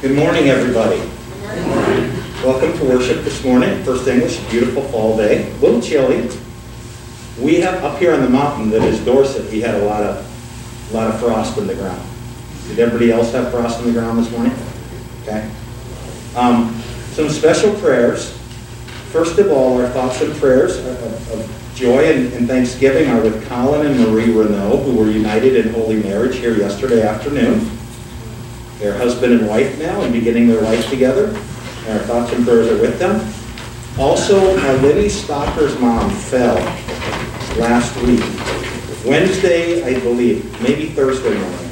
Good morning, everybody. Welcome to worship this morning. First thing English, beautiful fall day. A little chilly. We have up here on the mountain that is Dorset. We had a lot of, a lot of frost in the ground. Did everybody else have frost in the ground this morning? Okay. Um, some special prayers. First of all, our thoughts and prayers of, of joy and, and thanksgiving are with Colin and Marie Renault, who were united in holy marriage here yesterday afternoon. They're husband and wife now and beginning their life together. And our thoughts and prayers are with them. Also, uh, Lenny Stocker's mom fell last week. Wednesday, I believe, maybe Thursday morning.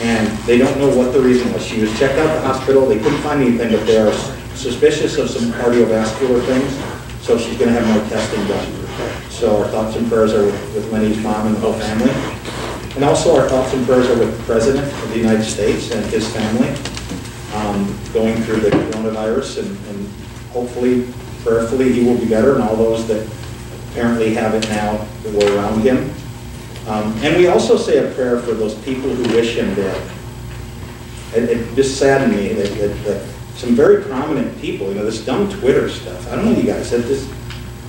And they don't know what the reason was. She was checked out the hospital. They couldn't find anything, but they are suspicious of some cardiovascular things. So she's going to have more testing done. So our thoughts and prayers are with, with Lenny's mom and the whole family. And also our thoughts and prayers are with the President of the United States and his family, um, going through the coronavirus and, and hopefully, prayerfully, he will be better and all those that apparently have it now that were around him. Um, and we also say a prayer for those people who wish him dead. It, it just saddened me that, that, that some very prominent people, you know, this dumb Twitter stuff. I don't know, you guys, that this,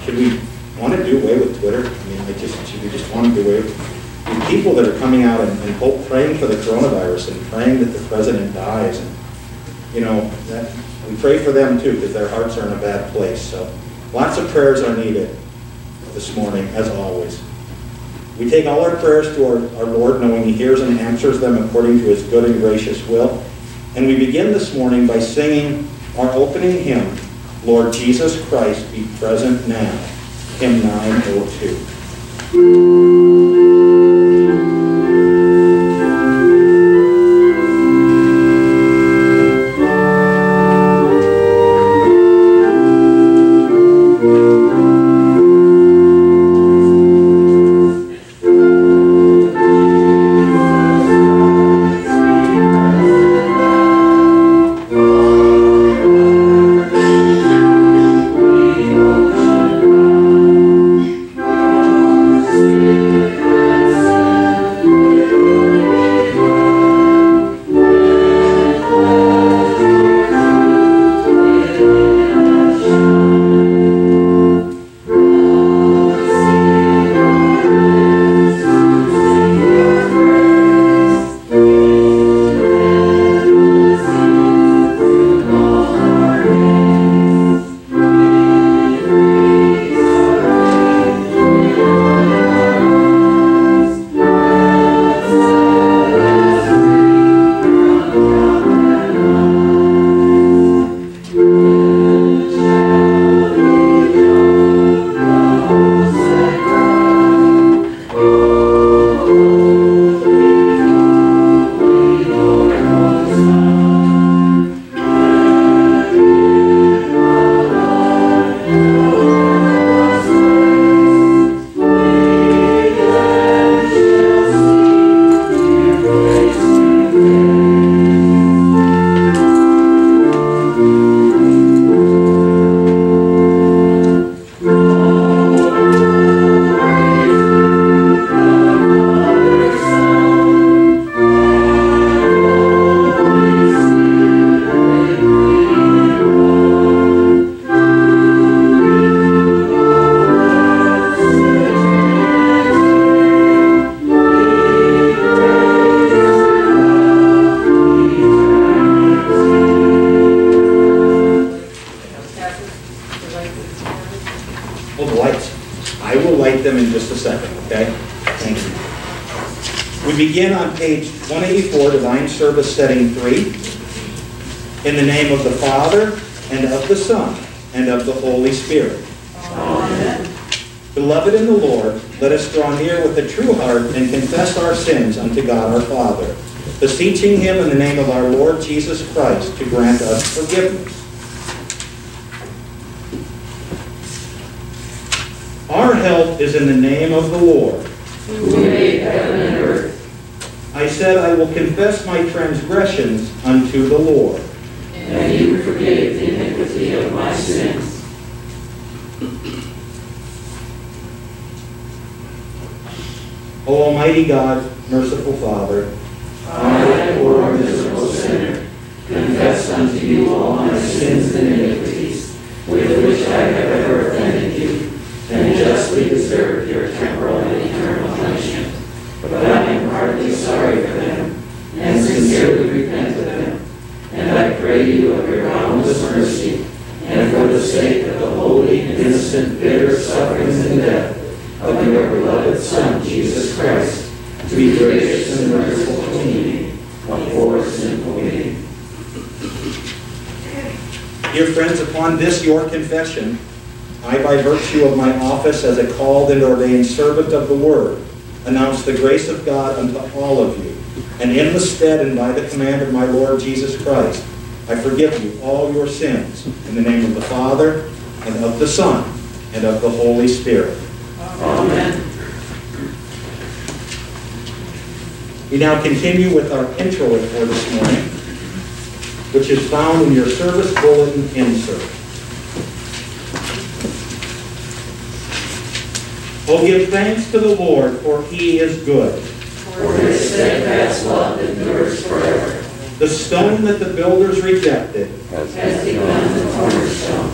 should we want to do away with Twitter? I mean, I just, should we just want to do away with the people that are coming out and, and hope, praying for the coronavirus and praying that the president dies and, you know, that, we pray for them too because their hearts are in a bad place. So lots of prayers are needed this morning, as always. We take all our prayers to our, our Lord, knowing He hears and answers them according to His good and gracious will. And we begin this morning by singing our opening hymn, Lord Jesus Christ, be present now, hymn 902. Service setting three. In the name of the Father, and of the Son, and of the Holy Spirit. Amen. Beloved in the Lord, let us draw near with a true heart and confess our sins unto God our Father, beseeching him in the name of our Lord Jesus Christ to grant us forgiveness. Our help is in the name of the Lord. Will confess my transgressions unto the Lord. And he forgave the iniquity of my sins. O Almighty God, merciful Father, I, a poor miserable sinner, confess confess unto you all my sins and iniquities, with which I have ever offended you, and justly deserve your temporal and eternal punishment. But I am heartily sorry for them, and sincerely repent of them. And I pray you of your boundless mercy, and for the sake of the holy, innocent, bitter sufferings and death of your beloved Son, Jesus Christ, to gracious and merciful to me, a poor sinful. Dear friends, upon this your confession, I, by virtue of my office as a called and ordained servant of the Word, announce the grace of God unto all of you. And in the stead and by the command of my Lord Jesus Christ, I forgive you all your sins in the name of the Father, and of the Son, and of the Holy Spirit. Amen. We now continue with our Introit for this morning, which is found in your service bulletin insert. Oh, give thanks to the Lord, for he is good. For his steadfast love endures forever, The stone that the builders rejected, has become the cornerstone.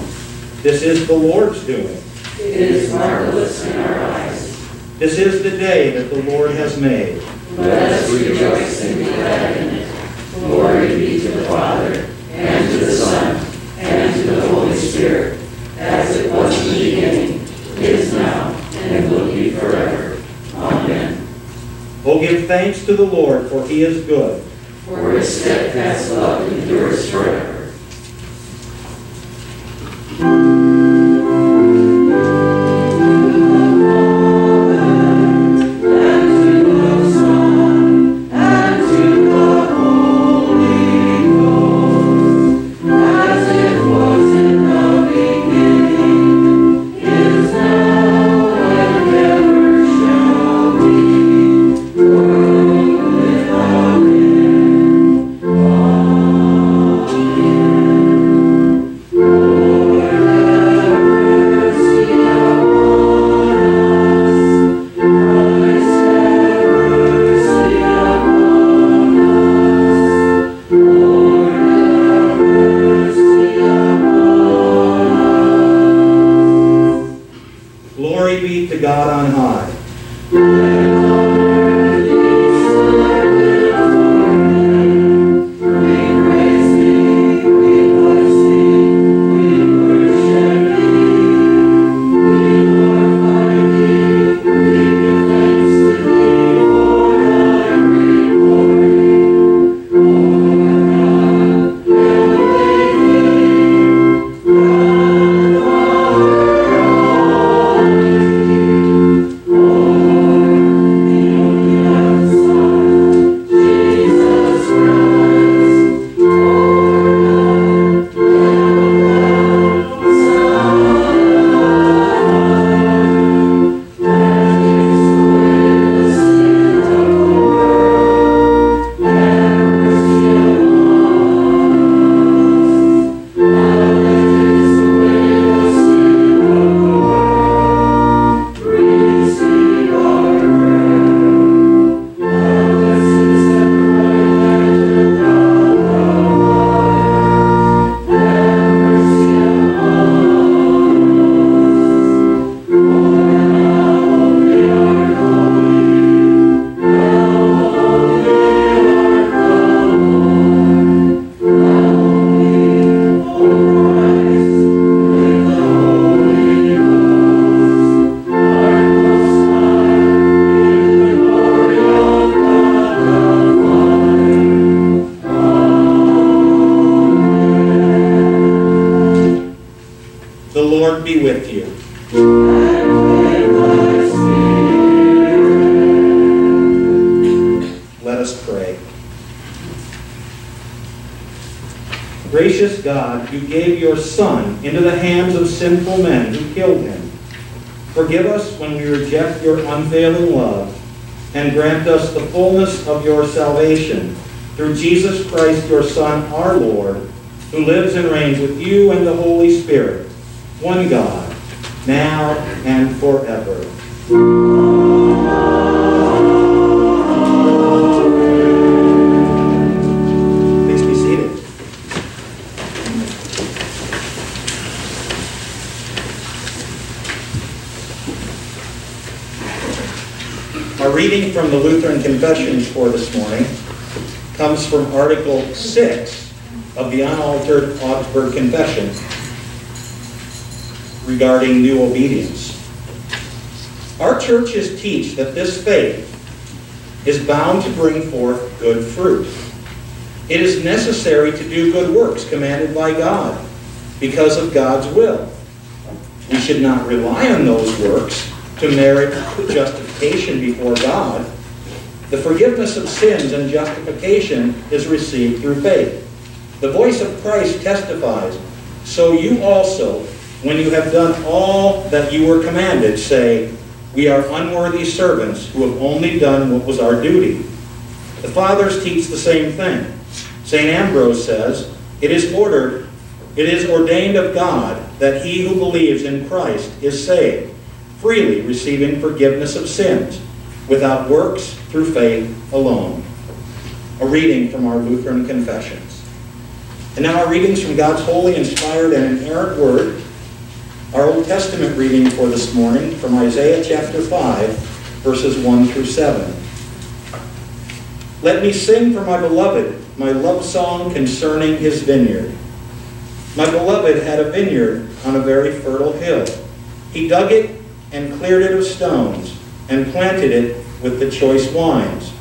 this is the Lord's doing. It is marvelous in our eyes. This is the day that the Lord has made. Let us rejoice and be glad in it. Glory be to the Father, and to the Son, and to the Holy Spirit, as it was in the beginning, is now, and will be forever. Amen. Oh, give thanks to the Lord, for he is good. For his steadfast love endures forever. You gave your Son into the hands of sinful men who killed him. Forgive us when we reject your unfailing love, and grant us the fullness of your salvation through Jesus Christ, your Son, our Lord, who lives and reigns with you and the Holy Spirit, one God, now and forever. From the Lutheran Confession for this morning comes from Article 6 of the unaltered Augsburg Confession regarding new obedience. Our churches teach that this faith is bound to bring forth good fruit. It is necessary to do good works commanded by God because of God's will. We should not rely on those works to merit justification before God. The forgiveness of sins and justification is received through faith. The voice of Christ testifies, So you also, when you have done all that you were commanded, say, We are unworthy servants who have only done what was our duty. The fathers teach the same thing. St. Ambrose says, It is ordered, it is ordained of God that he who believes in Christ is saved, freely receiving forgiveness of sins, without works through faith alone. A reading from our Lutheran Confessions. And now our readings from God's holy, inspired, and inerrant Word. Our Old Testament reading for this morning from Isaiah chapter 5, verses 1 through 7. Let me sing for my beloved my love song concerning his vineyard. My beloved had a vineyard on a very fertile hill. He dug it and cleared it of stones and planted it with the choice wines.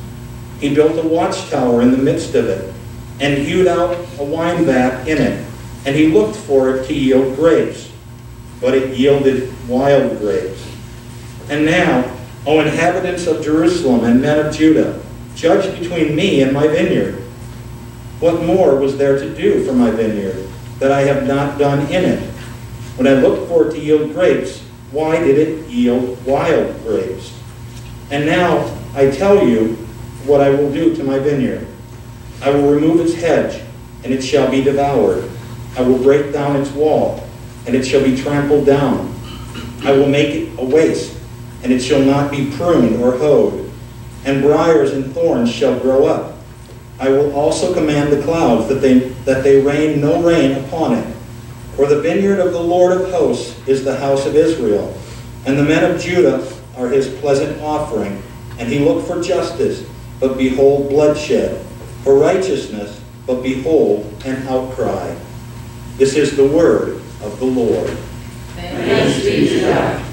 He built a watchtower in the midst of it and hewed out a wine vat in it, and he looked for it to yield grapes, but it yielded wild grapes. And now, O inhabitants of Jerusalem and men of Judah, judge between me and my vineyard. What more was there to do for my vineyard that I have not done in it? When I looked for it to yield grapes, why did it yield wild grapes? And now I tell you what I will do to my vineyard. I will remove its hedge, and it shall be devoured. I will break down its wall, and it shall be trampled down. I will make it a waste, and it shall not be pruned or hoed. And briars and thorns shall grow up I will also command the clouds that they, that they rain no rain upon it. For the vineyard of the Lord of hosts is the house of Israel, and the men of Judah are his pleasant offering. And he looked for justice, but behold bloodshed, for righteousness, but behold an outcry. This is the word of the Lord. Thanks be to God.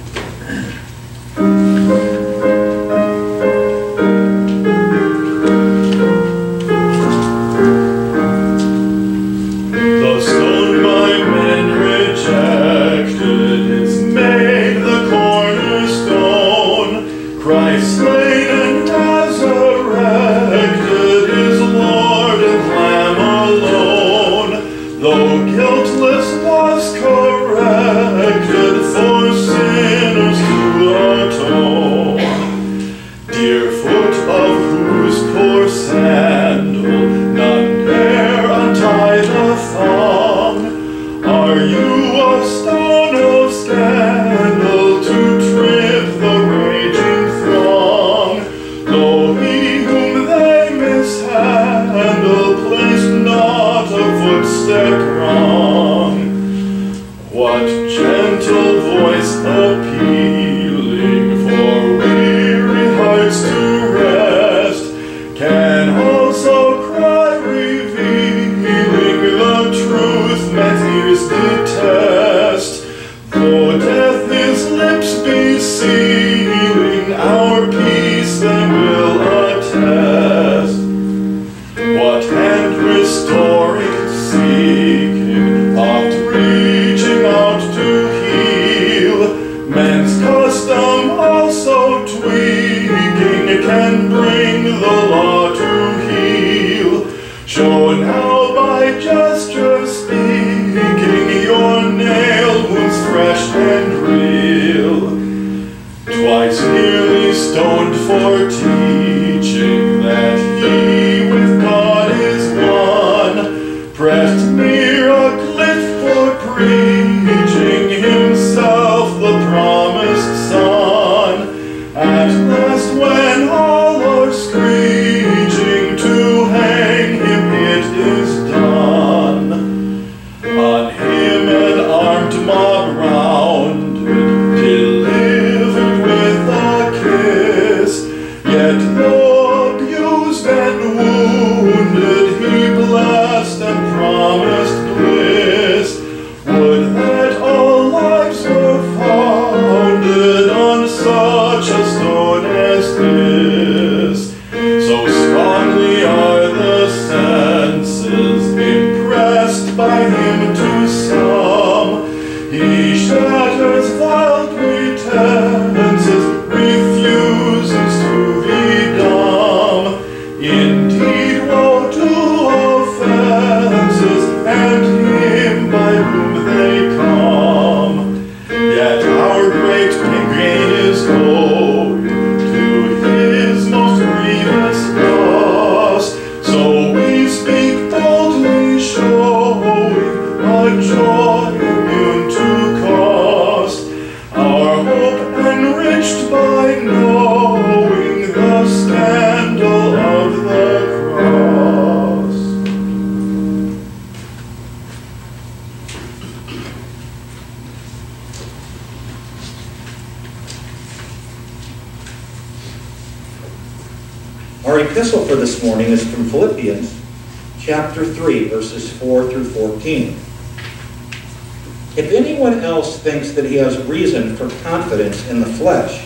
That he has reason for confidence in the flesh,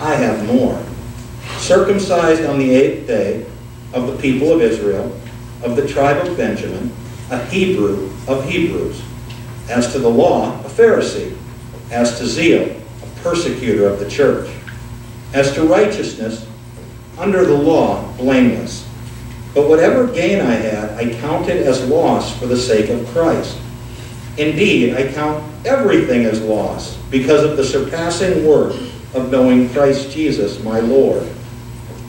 I have more. Circumcised on the eighth day of the people of Israel, of the tribe of Benjamin, a Hebrew of Hebrews. As to the law, a Pharisee. As to zeal, a persecutor of the church. As to righteousness, under the law, blameless. But whatever gain I had, I counted as loss for the sake of Christ. Indeed, I count everything is loss because of the surpassing worth of knowing Christ Jesus, my Lord.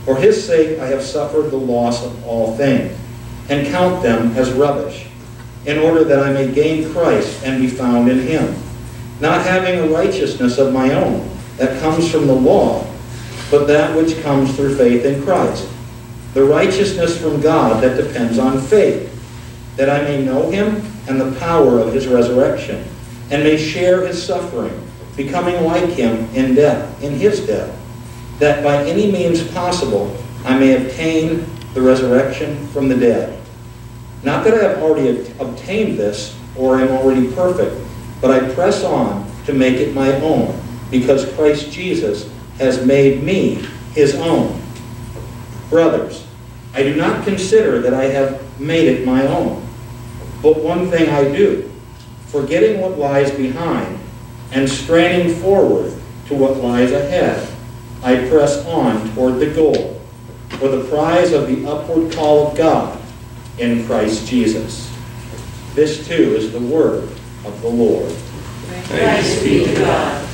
For his sake I have suffered the loss of all things, and count them as rubbish, in order that I may gain Christ and be found in him, not having a righteousness of my own that comes from the law, but that which comes through faith in Christ, the righteousness from God that depends on faith, that I may know him and the power of his resurrection, and may share his suffering, becoming like him in death, in his death, that by any means possible I may obtain the resurrection from the dead. Not that I have already obtained this or am already perfect, but I press on to make it my own, because Christ Jesus has made me his own. Brothers, I do not consider that I have made it my own. But one thing I do, forgetting what lies behind and straining forward to what lies ahead, I press on toward the goal, for the prize of the upward call of God in Christ Jesus. This too is the word of the Lord. Thanks be to God.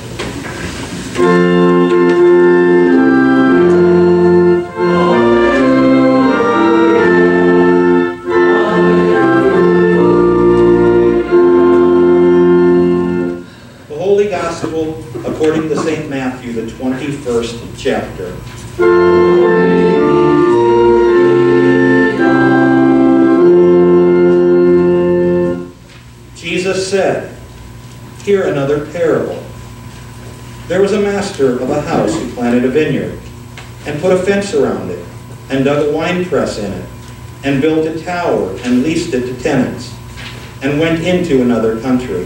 A house he planted a vineyard, and put a fence around it, and dug a winepress in it, and built a tower, and leased it to tenants, and went into another country.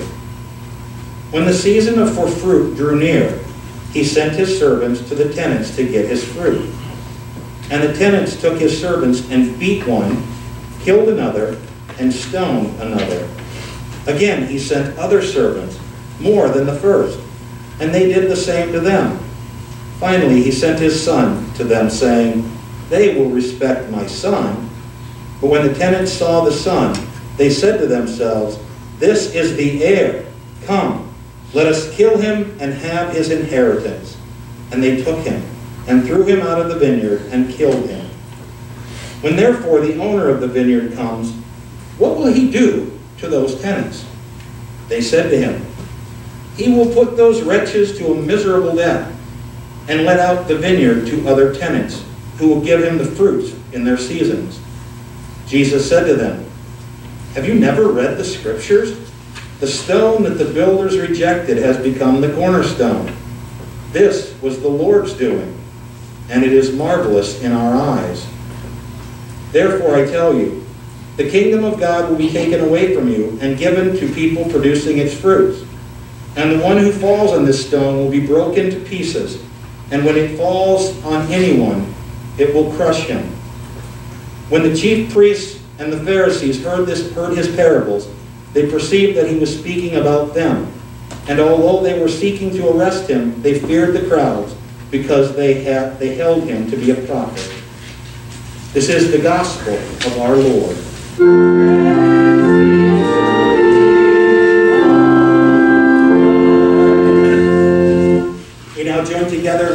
When the season of for fruit drew near, he sent his servants to the tenants to get his fruit. And the tenants took his servants and beat one, killed another, and stoned another. Again he sent other servants, more than the first, and they did the same to them. Finally he sent his son to them, saying, They will respect my son. But when the tenants saw the son, they said to themselves, This is the heir. Come, let us kill him and have his inheritance. And they took him and threw him out of the vineyard and killed him. When therefore the owner of the vineyard comes, what will he do to those tenants? They said to him, He will put those wretches to a miserable death and let out the vineyard to other tenants who will give him the fruits in their seasons. Jesus said to them, Have you never read the scriptures? The stone that the builders rejected has become the cornerstone. This was the Lord's doing, and it is marvelous in our eyes. Therefore I tell you, the kingdom of God will be taken away from you and given to people producing its fruits. And the one who falls on this stone will be broken to pieces, and when it falls on anyone, it will crush him. When the chief priests and the Pharisees heard, this, heard his parables, they perceived that he was speaking about them. And although they were seeking to arrest him, they feared the crowds because they, had, they held him to be a prophet. This is the gospel of our Lord.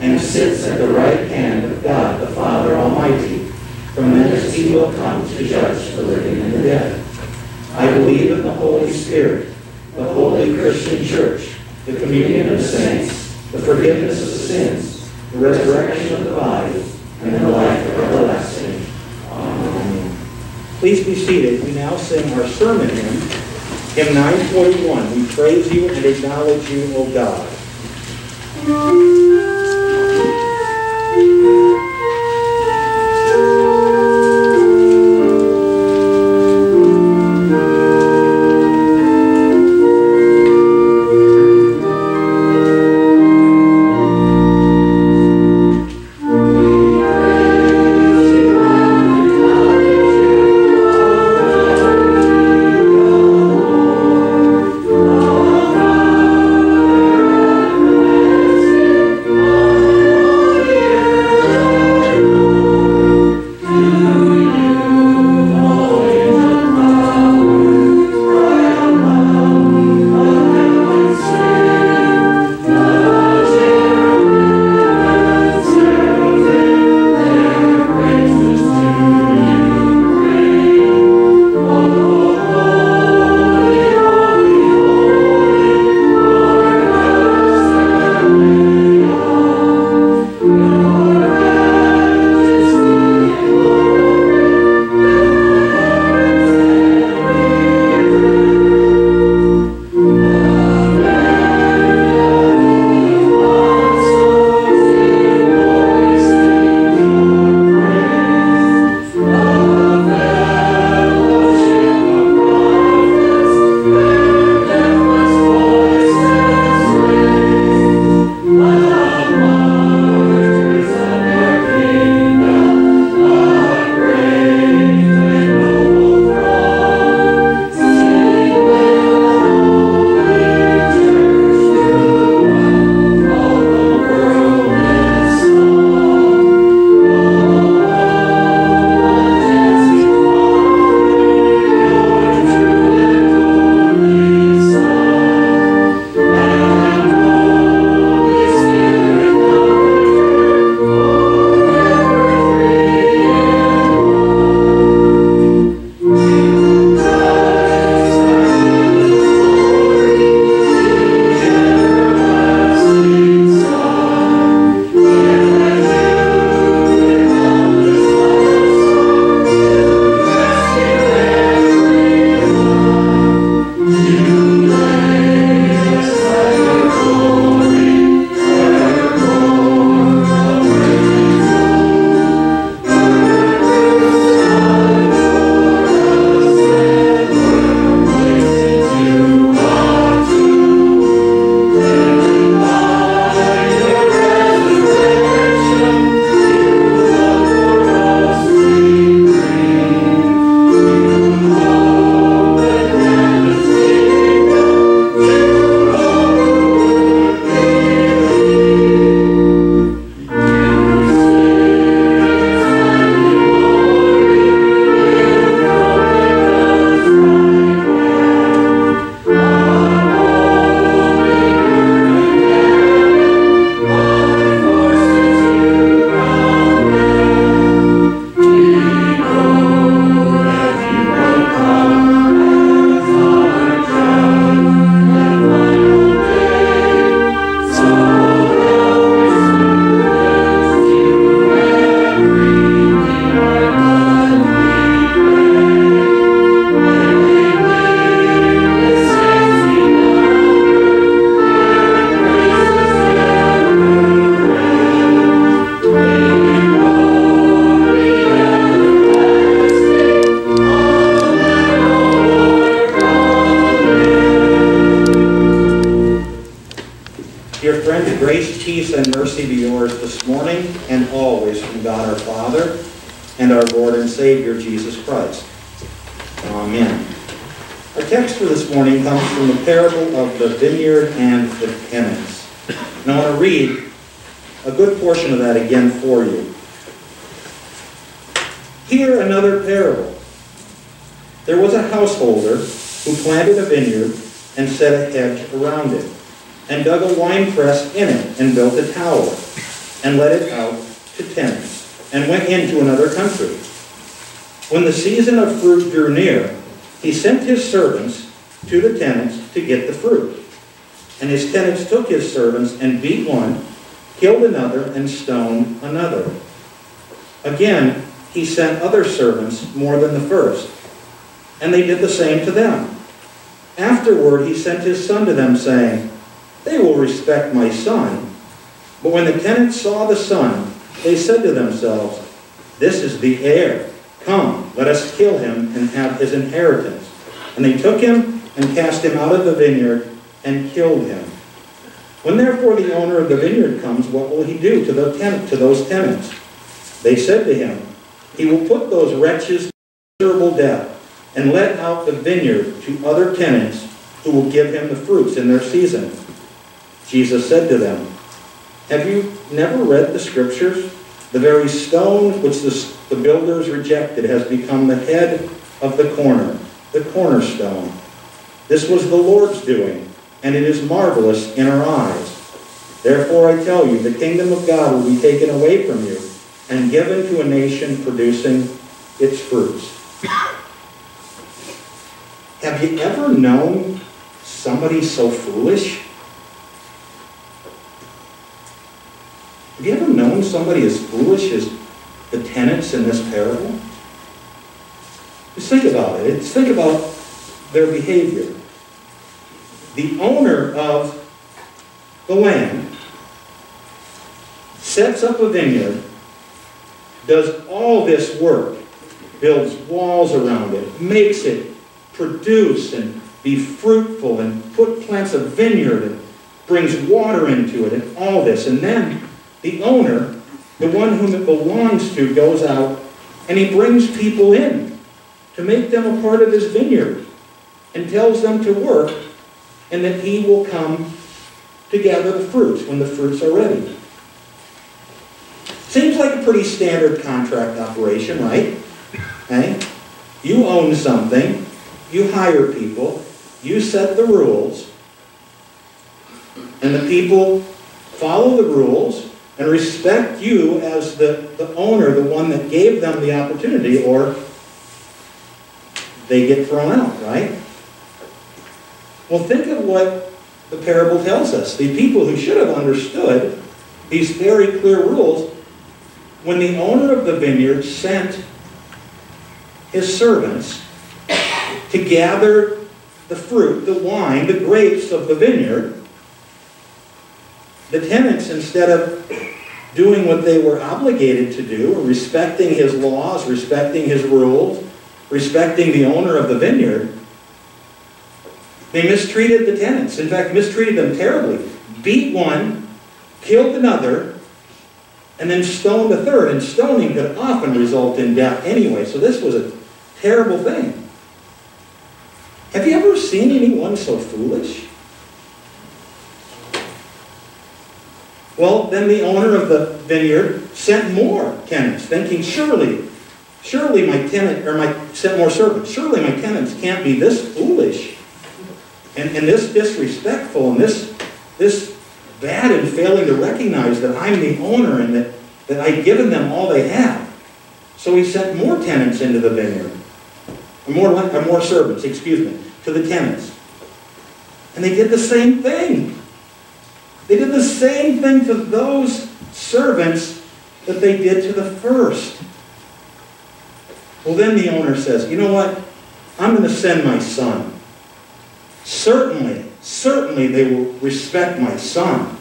and sits at the right hand of God the Father Almighty. From thence he will come to judge the living and the dead. I believe in the Holy Spirit, the holy Christian church, the communion of saints, the forgiveness of sins, the resurrection of the body, and the life everlasting. Amen. Please be seated. We now sing our sermon hymn, hymn 941. We praise you and acknowledge you, O God. Mercy be yours this morning and always from God our Father and our Lord and Savior Jesus Christ. Amen. Our text for this morning comes from the parable of the vineyard and the tenants. And I want to read a good portion of that again for you. Here another parable. There was a householder who planted a vineyard and set a hedge around it, and dug a winepress in it, and built a tower, and let it out to tenants, and went into another country. When the season of fruit drew near, he sent his servants to the tenants to get the fruit. And his tenants took his servants and beat one, killed another, and stoned another. Again, he sent other servants more than the first, and they did the same to them. Afterward, he sent his son to them, saying, They will respect my son. But when the tenants saw the son, they said to themselves, This is the heir. Come, let us kill him and have his inheritance. And they took him and cast him out of the vineyard and killed him. When therefore the owner of the vineyard comes, what will he do to, the tenant, to those tenants? They said to him, He will put those wretches to miserable death and let out the vineyard to other tenants who will give him the fruits in their season. Jesus said to them, Have you never read the scriptures? The very stone which the, the builders rejected has become the head of the corner, the cornerstone. This was the Lord's doing, and it is marvelous in our eyes. Therefore I tell you, the kingdom of God will be taken away from you and given to a nation producing its fruits. Have you ever known somebody so foolish? Have you ever known somebody as foolish as the tenants in this parable? Just think about it. Just think about their behavior. The owner of the land sets up a vineyard, does all this work, builds walls around it, makes it produce and be fruitful and put plants a vineyard and brings water into it and all this. And then the owner, the one whom it belongs to, goes out and he brings people in to make them a part of his vineyard and tells them to work and that he will come to gather the fruits when the fruits are ready. Seems like a pretty standard contract operation, right? Okay? You own something, you hire people, you set the rules, and the people follow the rules and respect you as the, the owner, the one that gave them the opportunity, or they get thrown out, right? Well, think of what the parable tells us. The people who should have understood these very clear rules, when the owner of the vineyard sent his servants to gather the fruit, the wine, the grapes of the vineyard, the tenants, instead of doing what they were obligated to do, respecting his laws, respecting his rules, respecting the owner of the vineyard, they mistreated the tenants. In fact, mistreated them terribly. Beat one, killed another, and then stoned a third. And stoning could often result in death anyway, so this was a terrible thing. Have you ever seen anyone so foolish? Well, then the owner of the vineyard sent more tenants, thinking, surely, surely my tenant, or my, sent more servants, surely my tenants can't be this foolish and, and this disrespectful and this, this bad in failing to recognize that I'm the owner and that, that I've given them all they have. So he sent more tenants into the vineyard. Or more, or more servants, excuse me, to the tenants. And they did the same thing. They did the same thing to those servants that they did to the first. Well, then the owner says, you know what? I'm going to send my son. Certainly, certainly they will respect my son.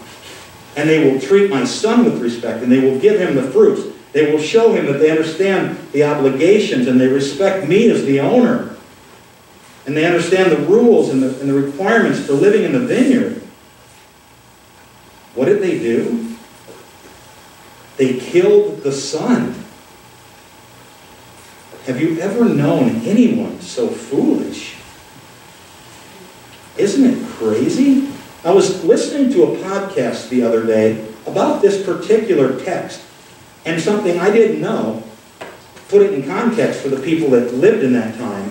And they will treat my son with respect, and they will give him the fruits. They will show him that they understand the obligations and they respect me as the owner. And they understand the rules and the, and the requirements for living in the vineyard. What did they do? They killed the son. Have you ever known anyone so foolish? Isn't it crazy? I was listening to a podcast the other day about this particular text and something I didn't know, put it in context for the people that lived in that time.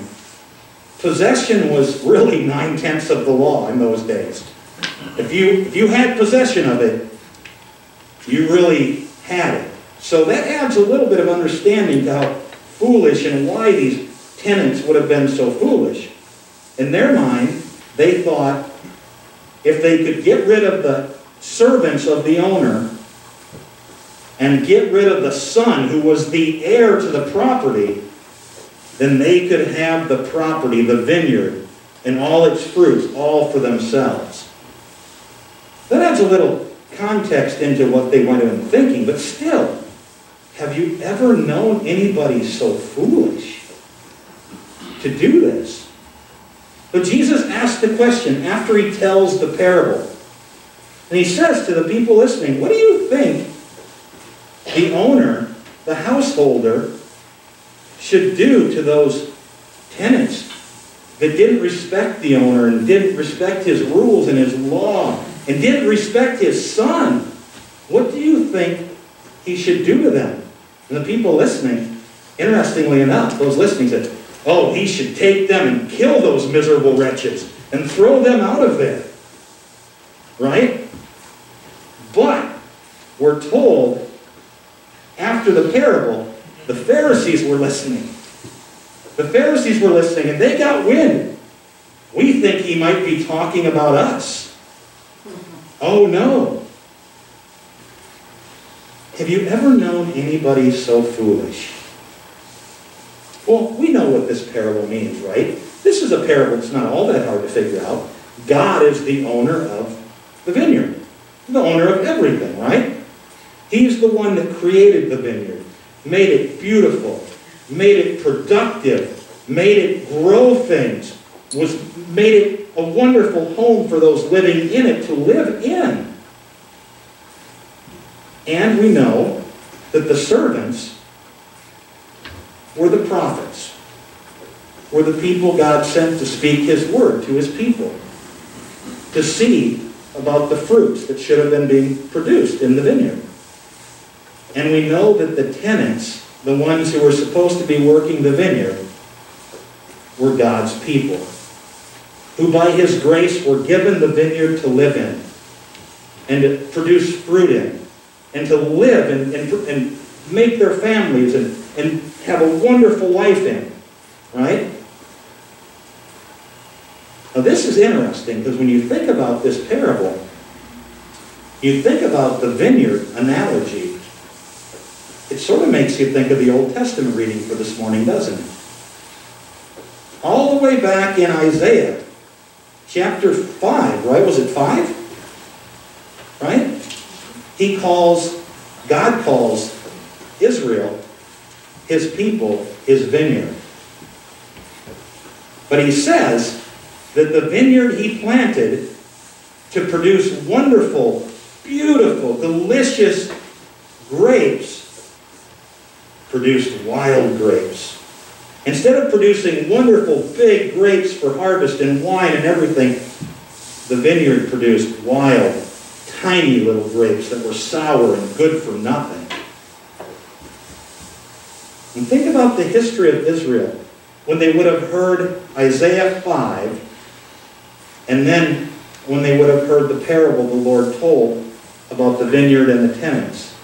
Possession was really nine-tenths of the law in those days. If you, if you had possession of it, you really had it. So that adds a little bit of understanding to how foolish and why these tenants would have been so foolish. In their mind, they thought if they could get rid of the servants of the owner and get rid of the son who was the heir to the property, then they could have the property, the vineyard, and all its fruits, all for themselves. That adds a little context into what they might have been thinking, but still, have you ever known anybody so foolish to do this? But Jesus asks the question after he tells the parable. And he says to the people listening, What do you think the owner, the householder, should do to those tenants that didn't respect the owner and didn't respect his rules and his law and didn't respect his son? What do you think he should do to them? And the people listening, interestingly enough, those listening said, Oh, he should take them and kill those miserable wretches and throw them out of there. Right? But we're told after the parable, the Pharisees were listening. The Pharisees were listening and they got wind. We think he might be talking about us. Oh no. Have you ever known anybody so foolish? Well, we know what this parable means, right? This is a parable that's not all that hard to figure out. God is the owner of the vineyard, the owner of everything, right? He's the one that created the vineyard, made it beautiful, made it productive, made it grow things, was made it a wonderful home for those living in it to live in. And we know that the servants were the prophets, were the people God sent to speak his word to his people, to see about the fruits that should have been being produced in the vineyard. And we know that the tenants, the ones who were supposed to be working the vineyard, were God's people, who by his grace were given the vineyard to live in and to produce fruit in and to live and, and, and make their families and, and have a wonderful life in. Right? Now this is interesting because when you think about this parable, you think about the vineyard analogy, it sort of makes you think of the Old Testament reading for this morning, doesn't it? All the way back in Isaiah, chapter 5, right? Was it 5? Right? He calls, God calls Israel, his people, his vineyard. But he says that the vineyard he planted to produce wonderful, beautiful, delicious grapes produced wild grapes. Instead of producing wonderful big grapes for harvest and wine and everything, the vineyard produced wild, tiny little grapes that were sour and good for nothing. And think about the history of Israel when they would have heard Isaiah 5, and then when they would have heard the parable the Lord told about the vineyard and the tenants.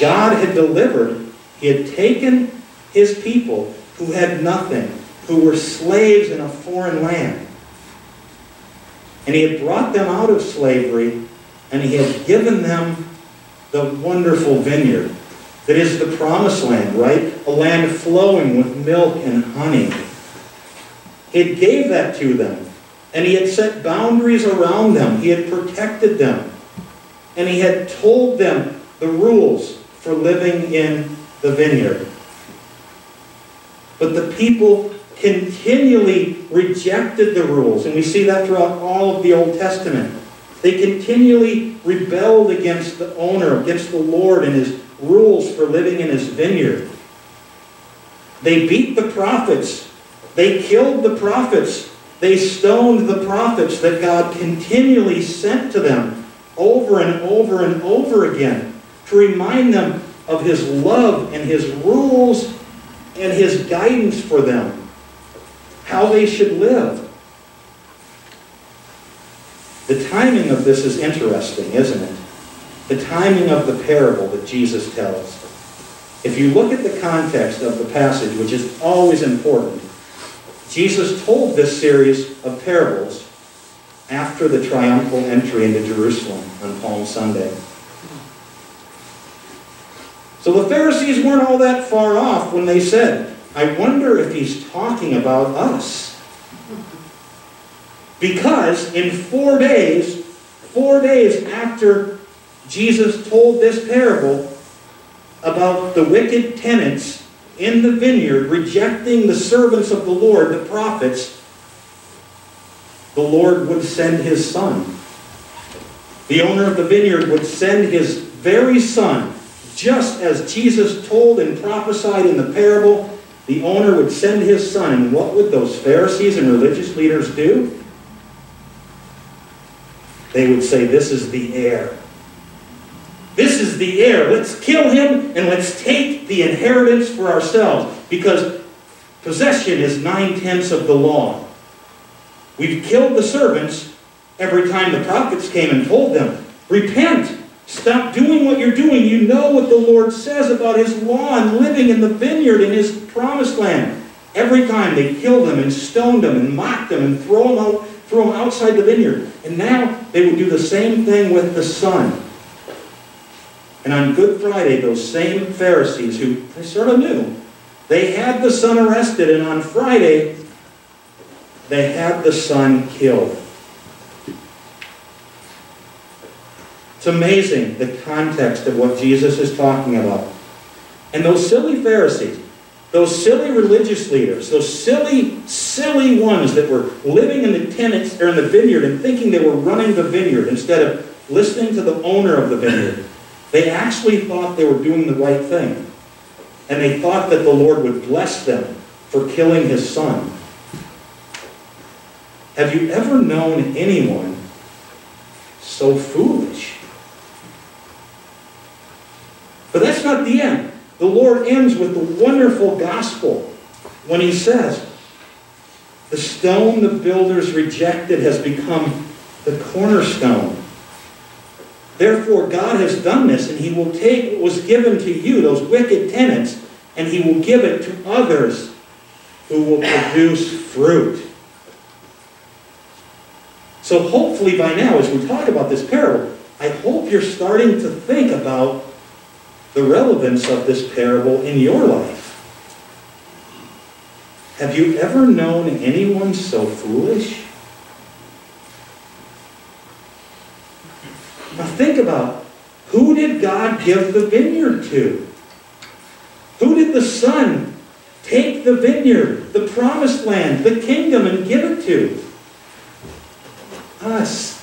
God had delivered, He had taken His people who had nothing, who were slaves in a foreign land. And He had brought them out of slavery, and He had given them the wonderful vineyard that is the promised land, right? A land flowing with milk and honey. He gave that to them. And he had set boundaries around them. He had protected them. And he had told them the rules for living in the vineyard. But the people continually rejected the rules. And we see that throughout all of the Old Testament. They continually rebelled against the owner, against the Lord and his rules for living in his vineyard. They beat the prophets. They killed the prophets They stoned the prophets that God continually sent to them over and over and over again to remind them of his love and his rules and his guidance for them, how they should live. The timing of this is interesting, isn't it? The timing of the parable that Jesus tells. If you look at the context of the passage, which is always important, Jesus told this series of parables after the triumphal entry into Jerusalem on Palm Sunday. So the Pharisees weren't all that far off when they said, I wonder if he's talking about us. Because in four days, four days after Jesus told this parable about the wicked tenants in the vineyard rejecting the servants of the Lord, the prophets, the Lord would send his son. The owner of the vineyard would send his very son, just as Jesus told and prophesied in the parable. The owner would send his son, and what would those Pharisees and religious leaders do? They would say, This is the heir. This is the heir. Let's kill him and let's take the inheritance for ourselves. Because possession is nine tenths of the law. We've killed the servants every time the prophets came and told them, Repent. Stop doing what you're doing. You know what the Lord says about His law and living in the vineyard in His promised land. Every time they killed them and stoned them and mocked them and throw them out, throw them outside the vineyard. And now they would do the same thing with the son. And on Good Friday, those same Pharisees who they sort of knew, they had the son arrested, and on Friday, they had the son killed. It's amazing the context of what Jesus is talking about. And those silly Pharisees, those silly religious leaders, those silly, silly ones that were living in the tenants or in the vineyard and thinking they were running the vineyard instead of listening to the owner of the vineyard, they actually thought they were doing the right thing. And they thought that the Lord would bless them for killing his son. Have you ever known anyone so foolish? But that's not the end. The Lord ends with the wonderful gospel when he says, The stone the builders rejected has become the cornerstone. Therefore, God has done this, and he will take what was given to you, those wicked tenants, and he will give it to others who will produce fruit. So hopefully by now, as we talk about this parable, I hope you're starting to think about the relevance of this parable in your life. Have you ever known anyone so foolish? Now think about who did God give the vineyard to? Who did the Son take the vineyard, the promised land, the kingdom, and give it to? Us.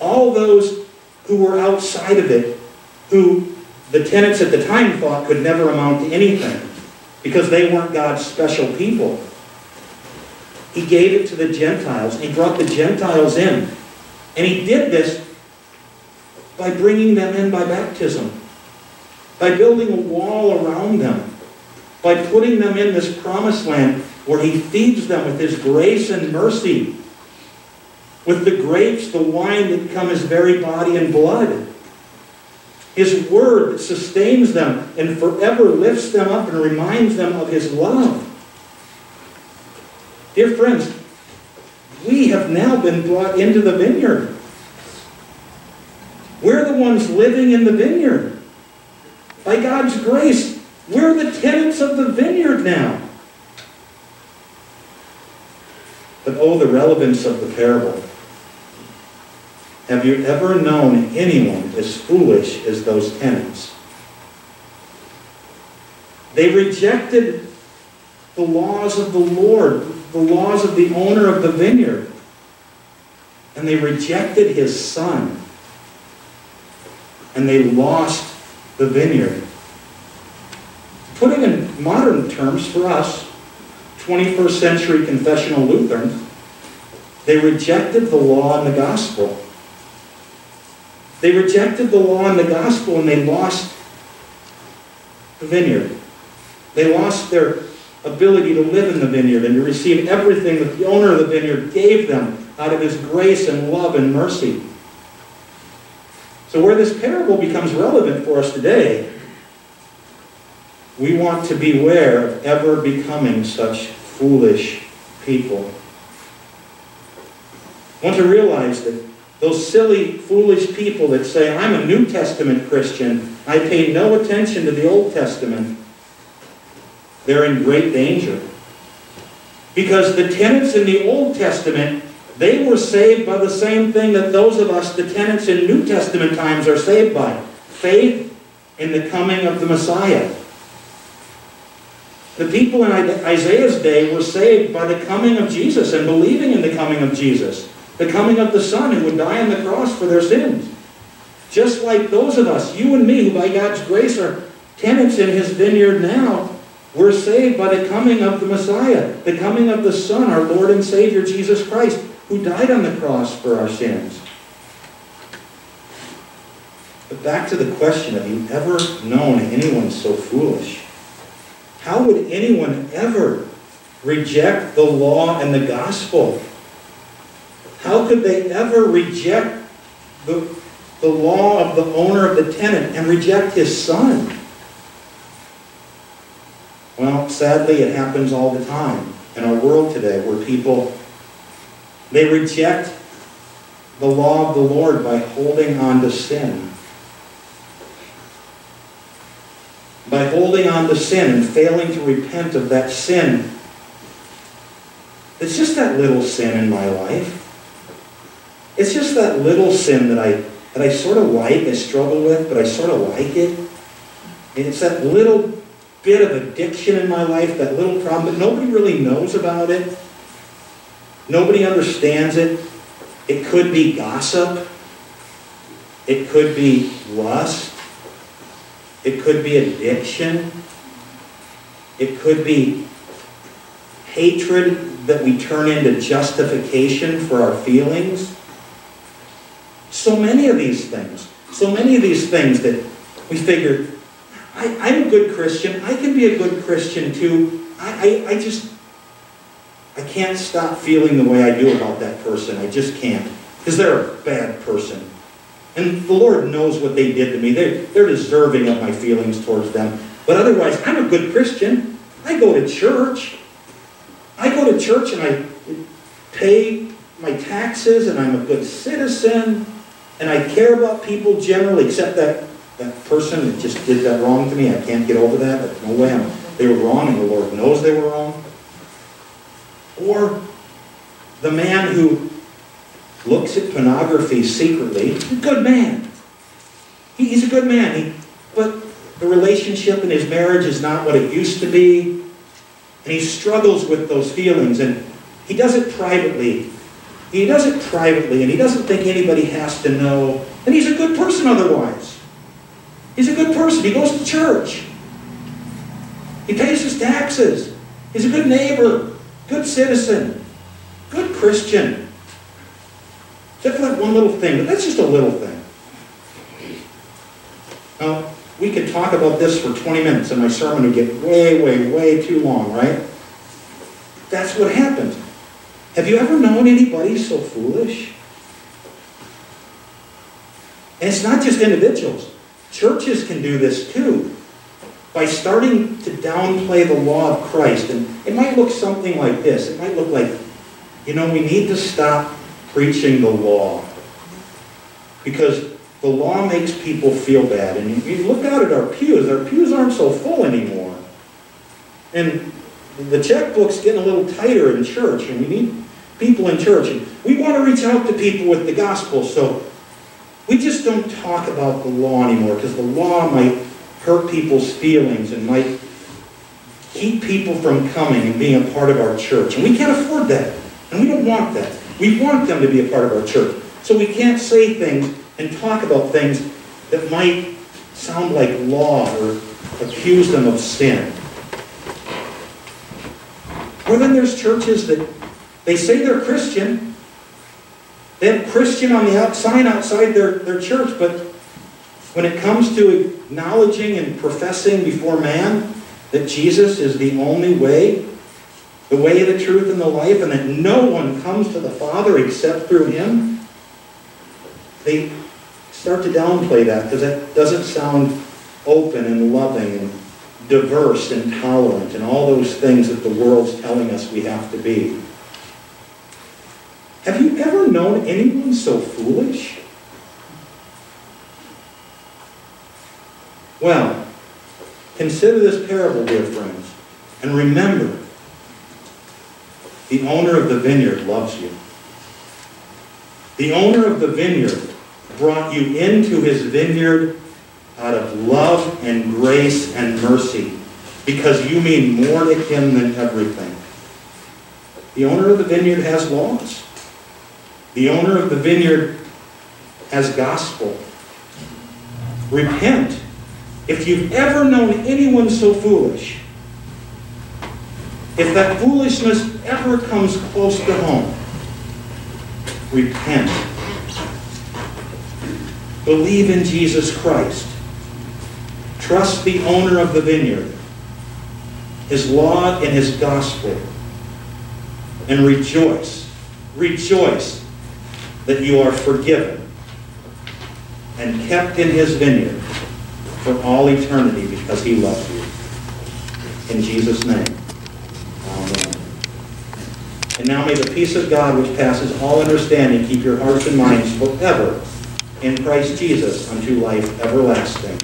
All those who were outside of it, who the tenants at the time thought could never amount to anything because they weren't God's special people. He gave it to the Gentiles. He brought the Gentiles in. And he did this by bringing them in by baptism, by building a wall around them, by putting them in this promised land where he feeds them with his grace and mercy, with the grapes, the wine that become his very body and blood. His word sustains them and forever lifts them up and reminds them of his love. Dear friends, we have now been brought into the vineyard. We're the ones living in the vineyard. By God's grace, we're the tenants of the vineyard now. But oh, the relevance of the parable. Have you ever known anyone as foolish as those tenants? They rejected the laws of the Lord, the laws of the owner of the vineyard, and they rejected his son and they lost the vineyard. Putting in modern terms for us, 21st century confessional Lutherans, They rejected the law and the gospel. They rejected the law and the gospel and they lost the vineyard. They lost their ability to live in the vineyard and to receive everything that the owner of the vineyard gave them out of his grace and love and mercy. So, where this parable becomes relevant for us today, we want to beware of ever becoming such foolish people. I want to realize that those silly, foolish people that say, I'm a New Testament Christian, I pay no attention to the Old Testament, they're in great danger. Because the tenants in the Old Testament, they were saved by the same thing that those of us, the tenants in New Testament times, are saved by. Faith in the coming of the Messiah. The people in Isaiah's day were saved by the coming of Jesus and believing in the coming of Jesus. The coming of the Son who would die on the cross for their sins. Just like those of us, you and me, who by God's grace are tenants in His vineyard now, we're saved by the coming of the Messiah, the coming of the Son, our Lord and Savior Jesus Christ, who died on the cross for our sins. But back to the question, have you ever known anyone so foolish? How would anyone ever reject the law and the gospel? How could they ever reject the, the law of the owner of the tenant and reject his son? Well, sadly, it happens all the time in our world today where people, they reject the law of the Lord by holding on to sin. By holding on to sin and failing to repent of that sin. It's just that little sin in my life. It's just that little sin that I that I sort of like, I struggle with, but I sort of like it. And it's that little bit of addiction in my life, that little problem, but nobody really knows about it. Nobody understands it. It could be gossip. It could be lust. It could be addiction. It could be hatred that we turn into justification for our feelings. So many of these things. So many of these things that we figure, I, am a good Christian. I can be a good Christian too. I, I, I just, I can't stop feeling the way I do about that person. I just can't. Because they're a bad person. And the Lord knows what they did to me. They're, they're deserving of my feelings towards them. But otherwise, I'm a good Christian. I go to church. I go to church and I pay my taxes and I'm a good citizen and I care about people generally, except that, that person that just did that wrong to me. I can't get over that. No way I'm, they were wrong, and the Lord knows they were wrong. Or the man who looks at pornography secretly, good man. He, he's a good man, he, but the relationship in his marriage is not what it used to be. And he struggles with those feelings, and he does it privately. He does it privately, and he doesn't think anybody has to know. And he's a good person otherwise. He's a good person. He goes to church. He pays his taxes. He's a good neighbor, good citizen, good Christian. Except for that one little thing, but that's just a little thing. Now, we could talk about this for 20 minutes, and my sermon would get way, way, way too long, right? That's what happens. Have you ever known anybody so foolish? And it's not just individuals. Churches can do this too. By starting to downplay the law of Christ. And it might look something like this. It might look like, you know, we need to stop preaching the law. Because the law makes people feel bad. And you look out at our pews, our pews aren't so full anymore. And the checkbook's getting a little tighter in church, and we need people in church. And we want to reach out to people with the gospel, so we just don't talk about the law anymore because the law might hurt people's feelings and might keep people from coming and being a part of our church. And we can't afford that. And we don't want that. We want them to be a part of our church. So we can't say things and talk about things that might sound like law or accuse them of sin. Or then there's churches that they say they're Christian, They have Christian on the outside, outside their, their church, but when it comes to acknowledging and professing before man that Jesus is the only way, the way, of the truth, and the life, and that no one comes to the Father except through Him, they start to downplay that because that doesn't sound open and loving and diverse and tolerant and all those things that the world's telling us we have to be. Have you ever known anyone so foolish? Well, consider this parable, dear friends, and remember the owner of the vineyard loves you. The owner of the vineyard brought you into his vineyard out of love and grace and mercy because you mean more to him than everything. The owner of the vineyard has laws. The owner of the vineyard has gospel. Repent. If you've ever known anyone so foolish, if that foolishness ever comes close to home, repent. Believe in Jesus Christ. Trust the owner of the vineyard, his law and his gospel, and rejoice. Rejoice that you are forgiven and kept in his vineyard for all eternity because he loves you. In Jesus' name. Amen. And now may the peace of God, which passes all understanding, keep your hearts and minds forever in Christ Jesus unto life everlasting.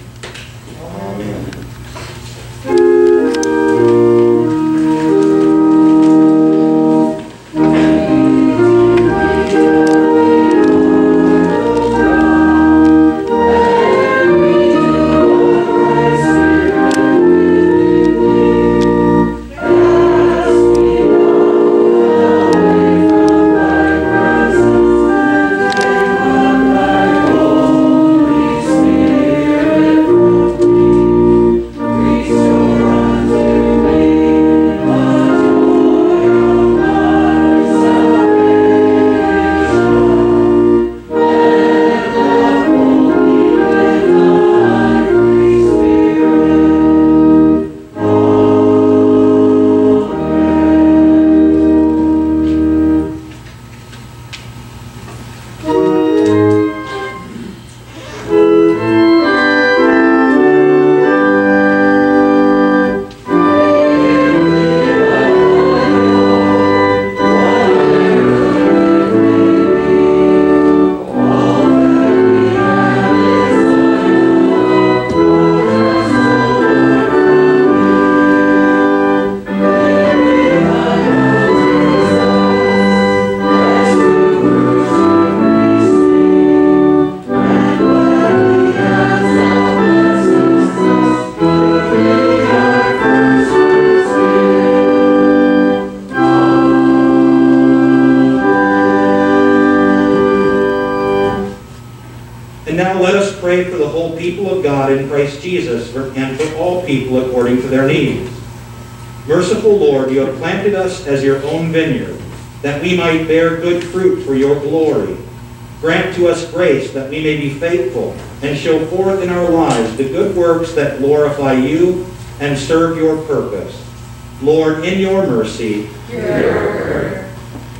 Planted us as your own vineyard, that we might bear good fruit for your glory. Grant to us grace that we may be faithful and show forth in our lives the good works that glorify you and serve your purpose. Lord, in your mercy,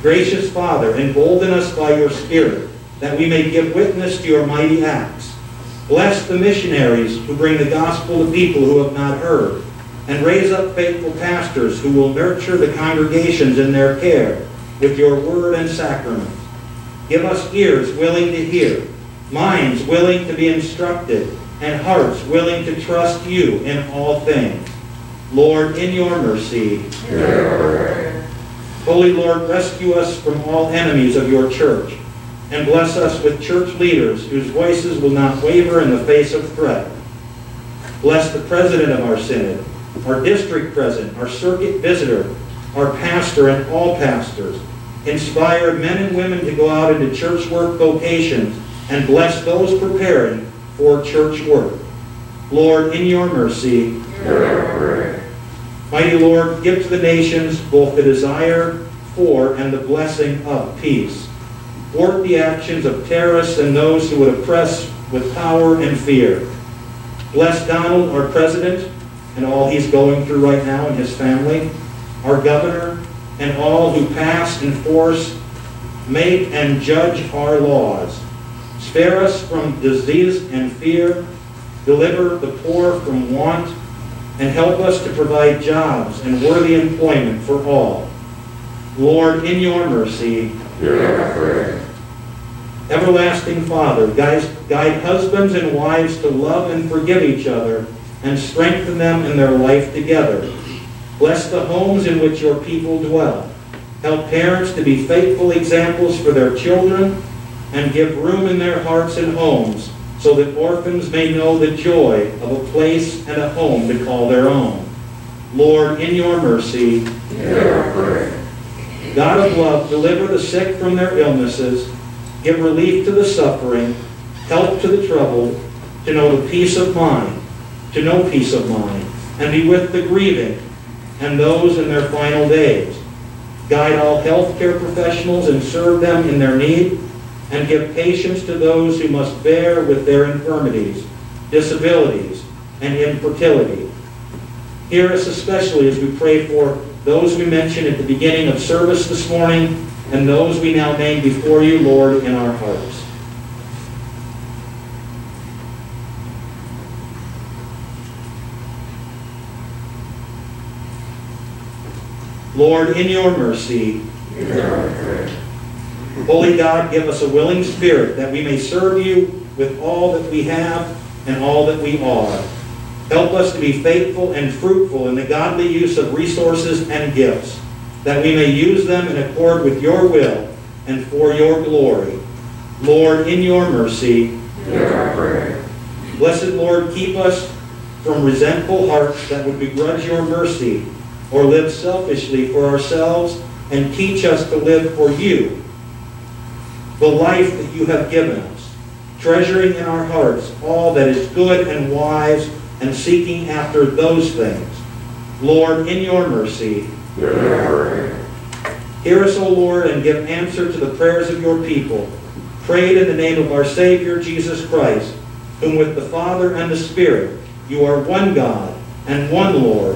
Gracious Father, embolden us by your Spirit, that we may give witness to your mighty acts. Bless the missionaries who bring the gospel to people who have not heard, and raise up faithful pastors who will nurture the congregations in their care with your word and sacrament. Give us ears willing to hear, minds willing to be instructed, and hearts willing to trust you in all things. Lord, in your mercy, Holy Lord, rescue us from all enemies of your church, and bless us with church leaders whose voices will not waver in the face of threat. Bless the president of our synod, our district president, our circuit visitor, our pastor, and all pastors. Inspire men and women to go out into church work vocations and bless those preparing for church work. Lord, in your mercy, Mighty Lord, give to the nations both the desire for and the blessing of peace. thwart the actions of terrorists and those who would oppress with power and fear. Bless Donald, our president, and all he's going through right now and his family, our governor, and all who pass, enforce, make, and judge our laws. Spare us from disease and fear, deliver the poor from want, and help us to provide jobs and worthy employment for all. Lord, in your mercy, Hear our prayer. Everlasting Father, guide, guide husbands and wives to love and forgive each other and strengthen them in their life together. Bless the homes in which your people dwell. Help parents to be faithful examples for their children and give room in their hearts and homes so that orphans may know the joy of a place and a home to call their own. Lord, in your mercy. God of love, deliver the sick from their illnesses, give relief to the suffering, help to the troubled, to know the peace of mind, to know peace of mind, and be with the grieving and those in their final days. Guide all healthcare professionals and serve them in their need, and give patience to those who must bear with their infirmities, disabilities, and infertility. Hear us especially as we pray for those we mentioned at the beginning of service this morning, and those we now name before you, Lord, in our hearts. Lord, in your mercy, Hear our prayer. Holy God, give us a willing spirit that we may serve you with all that we have and all that we are. Help us to be faithful and fruitful in the godly use of resources and gifts, that we may use them in accord with your will and for your glory. Lord, in your mercy, Hear our prayer. Blessed Lord, keep us from resentful hearts that would begrudge your mercy or live selfishly for ourselves and teach us to live for you, the life that you have given us, treasuring in our hearts all that is good and wise and seeking after those things. Lord, in your mercy, Hear us, O Lord, and give answer to the prayers of your people. Prayed in the name of our Savior, Jesus Christ, whom with the Father and the Spirit you are one God and one Lord,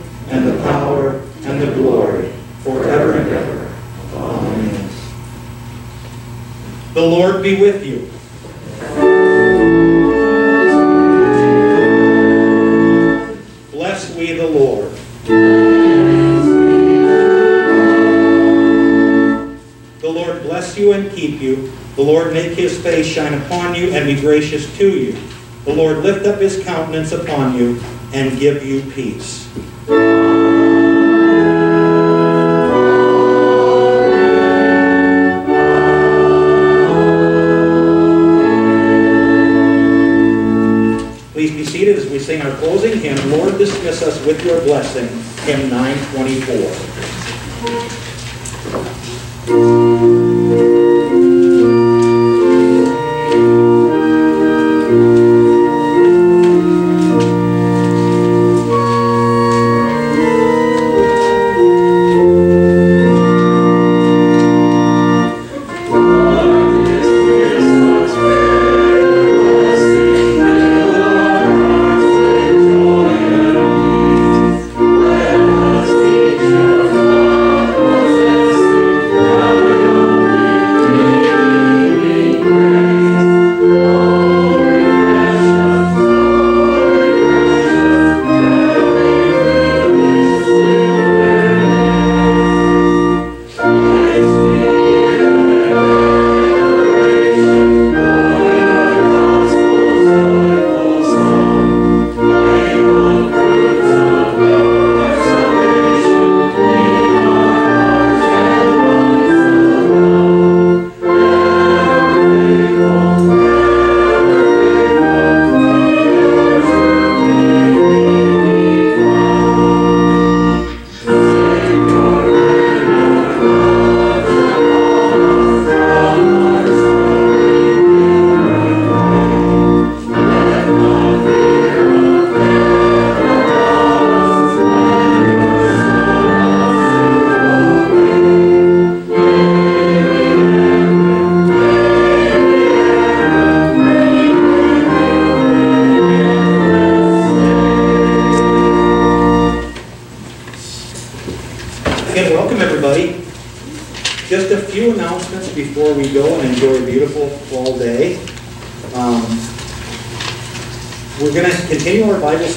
and the power, and the glory, forever and ever. Amen. The Lord be with you. Bless we the Lord. The Lord bless you and keep you. The Lord make his face shine upon you and be gracious to you. The Lord lift up his countenance upon you and give you peace. Please be seated as we sing our closing hymn, Lord dismiss us with your blessing, hymn 924.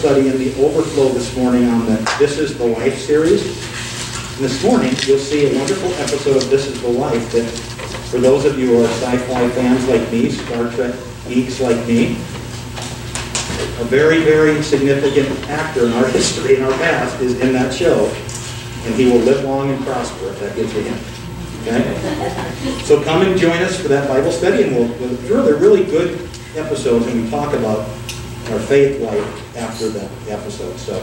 Study in the overflow this morning on the This is the Life series. And this morning, you'll see a wonderful episode of This is the Life that, for those of you who are sci-fi fans like me, Star Trek geeks like me, a very, very significant actor in our history, in our past, is in that show. And he will live long and prosper if that you a hint. Okay? So come and join us for that Bible study, and we'll, we'll, they're really good episodes, and we talk about our faith life after the episode. So,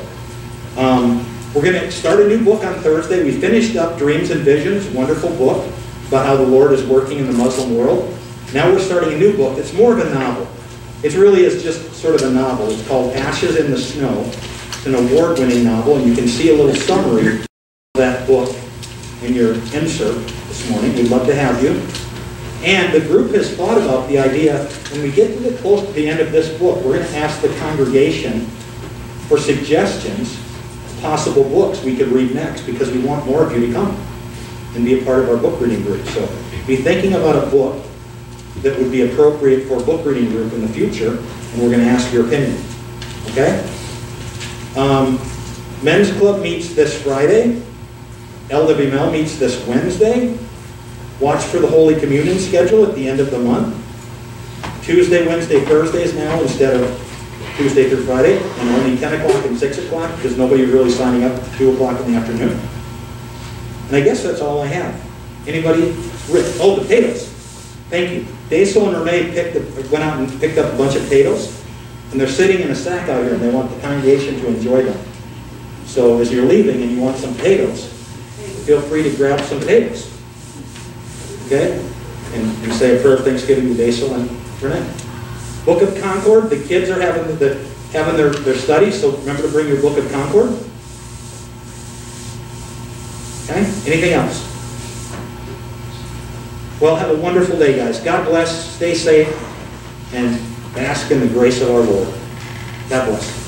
um, we're going to start a new book on Thursday. We finished up Dreams and Visions, wonderful book about how the Lord is working in the Muslim world. Now we're starting a new book. It's more of a novel. It really is just sort of a novel. It's called Ashes in the Snow. It's an award-winning novel, and you can see a little summary of that book in your insert this morning. We'd love to have you. And the group has thought about the idea, when we get to the close to the end of this book, we're going to ask the congregation for suggestions of possible books we could read next, because we want more of you to come and be a part of our book reading group. So be thinking about a book that would be appropriate for a book reading group in the future, and we're going to ask your opinion. Okay? Um, Men's Club meets this Friday. LWML meets this Wednesday. Watch for the Holy Communion schedule at the end of the month. Tuesday, Wednesday, Thursdays now instead of Tuesday through Friday, and only 10 o'clock and 6 o'clock because nobody's really signing up at 2 o'clock in the afternoon. And I guess that's all I have. Anybody? Rick? Oh, the potatoes. Thank you. Daisel and Renee picked, the- went out and picked up a bunch of potatoes, and they're sitting in a sack out here, and they want the congregation to enjoy them. So as you're leaving and you want some potatoes, feel free to grab some potatoes. Okay? And, and say a prayer of thanksgiving to Daisel and Renee. Book of Concord, the kids are having the, the- having their, their studies, so remember to bring your Book of Concord. Okay? Anything else? Well, have a wonderful day, guys. God bless, stay safe, and bask in the grace of our Lord. God bless.